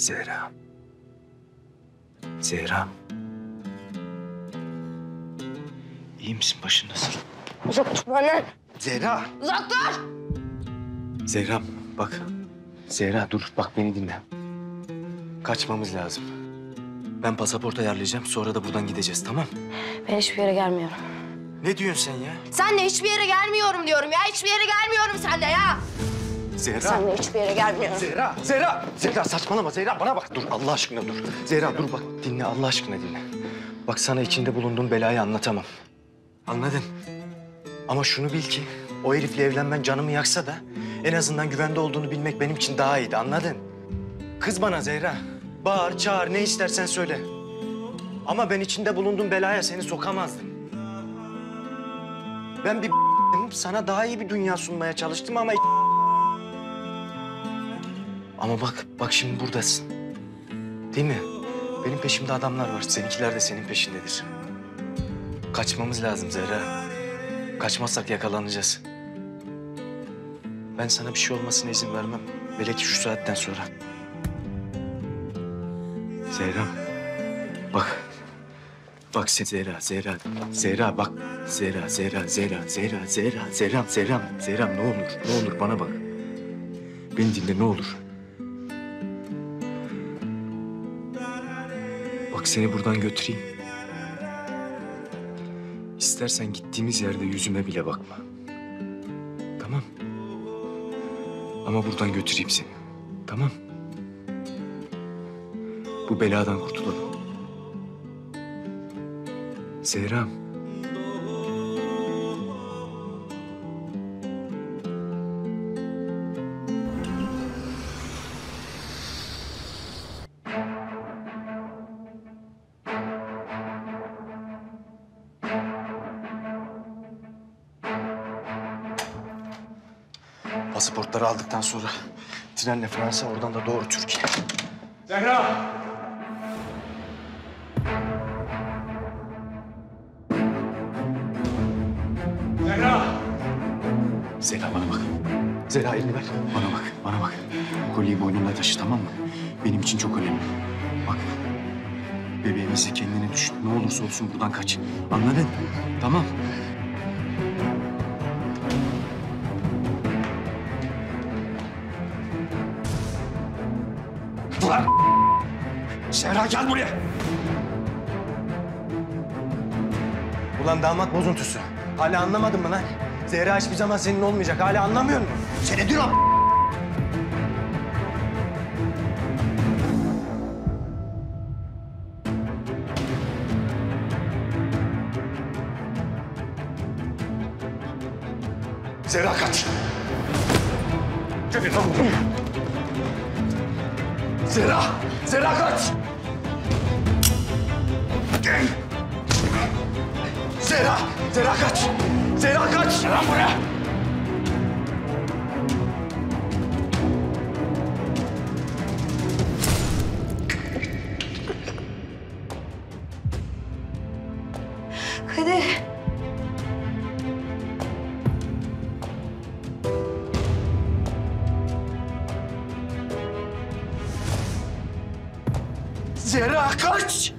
Zehra. Zehra. İyi misin? Başın nasıl? Uzak dur benden. Zehra. Uzak dur. Zehra bak. Zehra dur bak beni dinle. Kaçmamız lazım. Ben pasaport ayarlayacağım sonra da buradan gideceğiz tamam Ben hiçbir yere gelmiyorum. Ne diyorsun sen ya? Senle hiçbir yere gelmiyorum diyorum ya. Hiçbir yere gelmiyorum senle ya. Zehra. Senle hiçbir yere gelmiyorum. Zehra, Zehra, Zehra saçmalama Zehra bana bak. Dur Allah aşkına dur. Zehra dur bak dinle Allah aşkına dinle. Bak sana içinde bulunduğum belayı anlatamam. Anladın? Ama şunu bil ki o herifle evlenmen canımı yaksa da en azından güvende olduğunu bilmek benim için daha iyiydi anladın? Kız bana Zehra. Bağır, çağır, ne istersen söyle. Ama ben içinde bulunduğum belaya seni sokamazdım. Ben bir sana daha iyi bir dünya sunmaya çalıştım ama ama bak, bak şimdi buradasın. Değil mi? Benim peşimde adamlar var. Seninkiler de senin peşindedir. Kaçmamız lazım Zehra. Kaçmazsak yakalanacağız. Ben sana bir şey olmasına izin vermem. Hele ki şu saatten sonra. Zehra. Bak. Bak sen Zehra, Zehra, Zehra bak. Zehra, Zehra, Zehra, Zehra, Zehra, Zehra, Zehra, Zehra ne olur, ne olur bana bak. Beni dinle ne olur. Bak seni buradan götüreyim. İstersen gittiğimiz yerde yüzüme bile bakma. Tamam. Ama buradan götüreyim seni. Tamam. Bu beladan kurtulalım. Zehram. Pasaportları aldıktan sonra trenle Fransa, oradan da doğru Türkiye. Zehra! Zehra! Zehra bana bak. Zehra elini ver. Bana bak, bana bak. Bu kolyeyi boynunda taşı tamam mı? Benim için çok önemli. Bak. Bebeğimizi kendine düşün. Ne olursa olsun buradan kaç. Anladın? Tamam. Zehra gel buraya! Ulan damat bozuntusu. Hala anlamadın mı lan? Zehra hiçbir zaman senin olmayacak. Hala anlamıyor musun? Seni dur! Zehra kaç! Çekil lan! Zehra! Zehra kaç! Gel! Zehra! Zehra kaç! Zehra kaç! Lan buraya! Kadir. Zehra kaç!